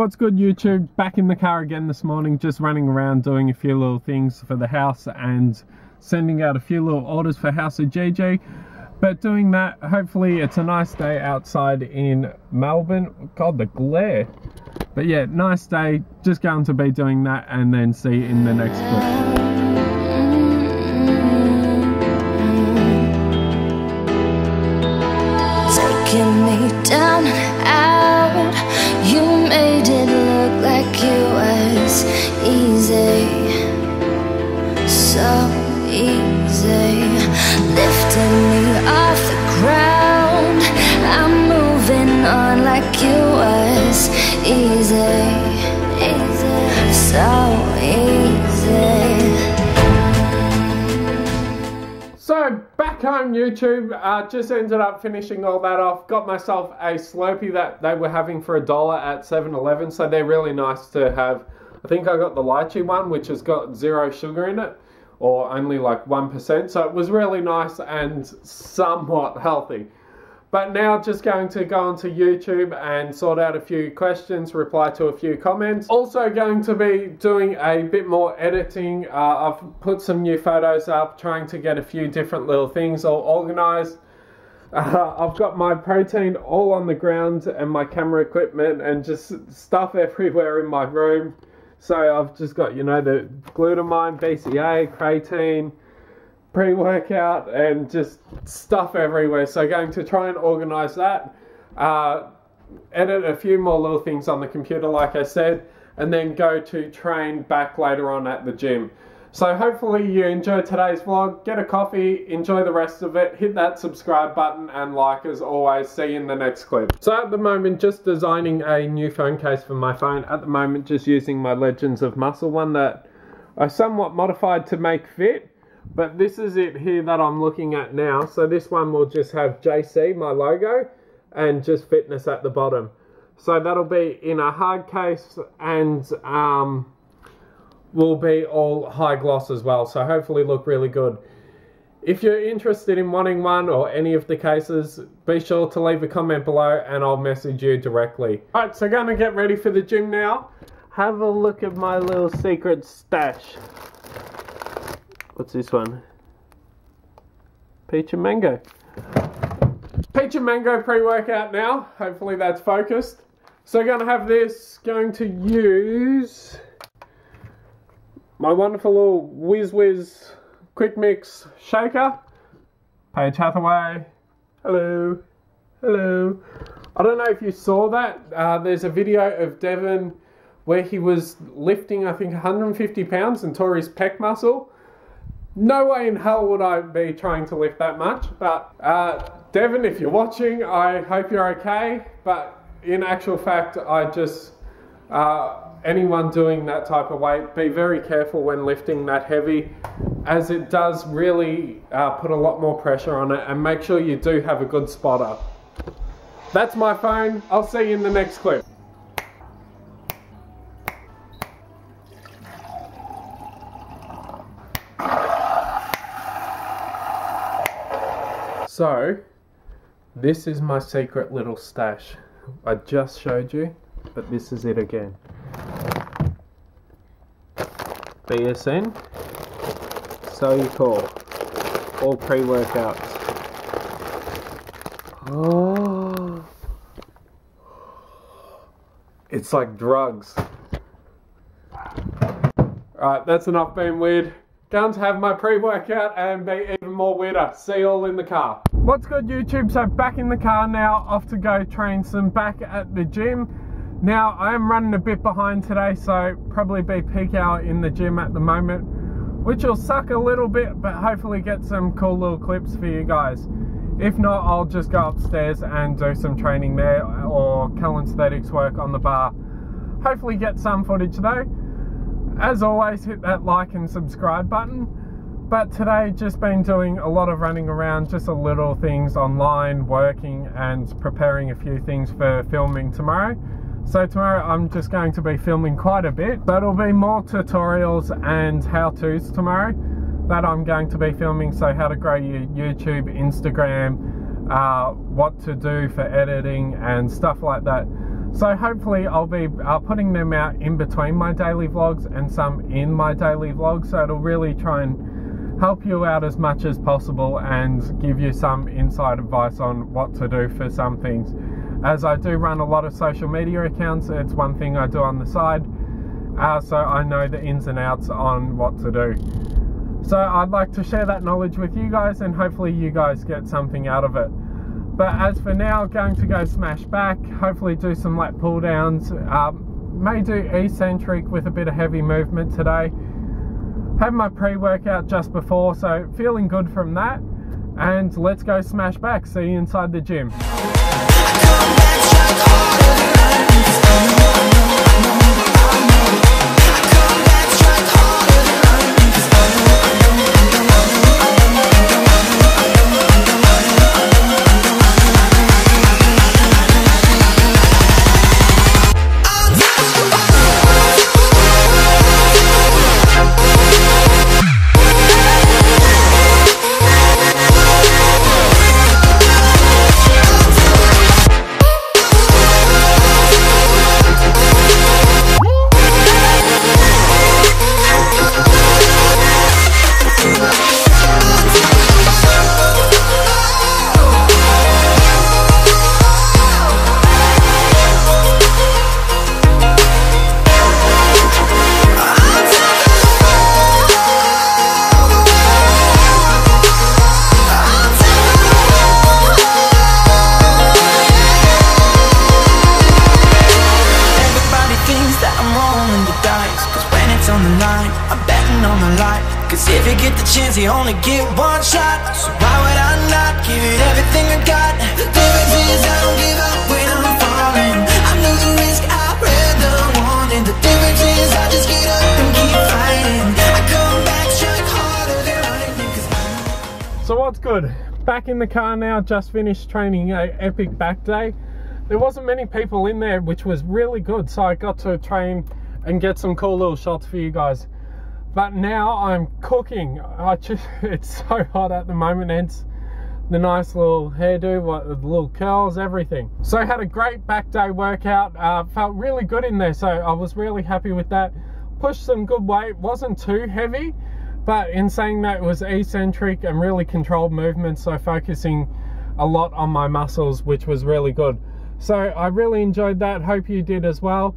what's good YouTube? Back in the car again this morning, just running around doing a few little things for the house and sending out a few little orders for House of GG. But doing that, hopefully it's a nice day outside in Melbourne. God, the glare. But yeah, nice day, just going to be doing that and then see you in the next clip. Taking me down easy So easy So back home YouTube, uh, just ended up finishing all that off. Got myself a Slurpee that they were having for a dollar at 7-Eleven. So they're really nice to have. I think I got the lychee one, which has got zero sugar in it, or only like 1%. So it was really nice and somewhat healthy. But now just going to go onto YouTube and sort out a few questions, reply to a few comments. Also going to be doing a bit more editing. Uh, I've put some new photos up, trying to get a few different little things all organized. Uh, I've got my protein all on the ground and my camera equipment and just stuff everywhere in my room. So I've just got, you know, the glutamine, BCA, creatine, pre-workout and just stuff everywhere. So going to try and organize that, uh, edit a few more little things on the computer, like I said, and then go to train back later on at the gym. So hopefully you enjoyed today's vlog. Get a coffee, enjoy the rest of it, hit that subscribe button and like as always. See you in the next clip. So at the moment just designing a new phone case for my phone. At the moment just using my Legends of Muscle one that I somewhat modified to make fit. But this is it here that I'm looking at now. So this one will just have JC, my logo, and just fitness at the bottom. So that'll be in a hard case and um, will be all high gloss as well. So hopefully look really good. If you're interested in wanting one or any of the cases, be sure to leave a comment below and I'll message you directly. Alright, so gonna get ready for the gym now. Have a look at my little secret stash. What's this one? Peach and mango. Peach and mango pre-workout now. Hopefully that's focused. So gonna have this, going to use my wonderful little Whiz Whiz Quick Mix shaker. Paige Hathaway. Hello. Hello. I don't know if you saw that. Uh, there's a video of Devon where he was lifting, I think, 150 pounds and tore his pec muscle. No way in hell would I be trying to lift that much. But uh, Devon, if you're watching, I hope you're okay. But in actual fact, I just uh, anyone doing that type of weight, be very careful when lifting that heavy, as it does really uh, put a lot more pressure on it. And make sure you do have a good spotter. That's my phone. I'll see you in the next clip. So, this is my secret little stash. I just showed you, but this is it again. BSN, Cellucor, all pre-workouts. Oh, it's like drugs. Alright, that's enough being weird. To have my pre-workout and be even more weirder. See you all in the car. What's good YouTube? So back in the car now, off to go train some back at the gym. Now I am running a bit behind today, so probably be peak hour in the gym at the moment, which will suck a little bit, but hopefully get some cool little clips for you guys. If not, I'll just go upstairs and do some training there or calisthenics work on the bar. Hopefully get some footage though. As always, hit that like and subscribe button. But today, just been doing a lot of running around, just a little things online, working and preparing a few things for filming tomorrow. So tomorrow I'm just going to be filming quite a bit, but it'll be more tutorials and how-tos tomorrow that I'm going to be filming. So how to grow your YouTube, Instagram, uh, what to do for editing and stuff like that. So hopefully I'll be uh, putting them out in between my daily vlogs and some in my daily vlogs. So it'll really try and help you out as much as possible and give you some inside advice on what to do for some things. As I do run a lot of social media accounts, it's one thing I do on the side. Uh, so I know the ins and outs on what to do. So I'd like to share that knowledge with you guys and hopefully you guys get something out of it. But as for now, going to go smash back, hopefully do some lat pull downs. Um, may do eccentric with a bit of heavy movement today. Had my pre-workout just before, so feeling good from that. And let's go smash back. See you inside the gym. Cause if you get the chance, you only get one shot So why would I not give it everything I got? The difference is I don't give up when I'm falling I the risk, I the difference is I just get up and keep fighting I come back, strike harder than lightning So what's good? Back in the car now, just finished training a epic back day. There wasn't many people in there, which was really good. So I got to train and get some cool little shots for you guys. But now I'm cooking. I just, it's so hot at the moment, hence the nice little hairdo, what the little curls, everything. So I had a great back day workout. Uh, felt really good in there, so I was really happy with that. Pushed some good weight, wasn't too heavy, but in saying that, it was eccentric and really controlled movements. So focusing a lot on my muscles, which was really good. So I really enjoyed that. Hope you did as well.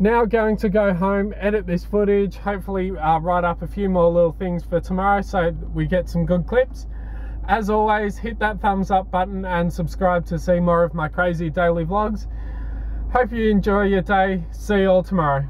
Now going to go home, edit this footage, hopefully uh, write up a few more little things for tomorrow so we get some good clips. As always, hit that thumbs up button and subscribe to see more of my crazy daily vlogs. Hope you enjoy your day. See you all tomorrow.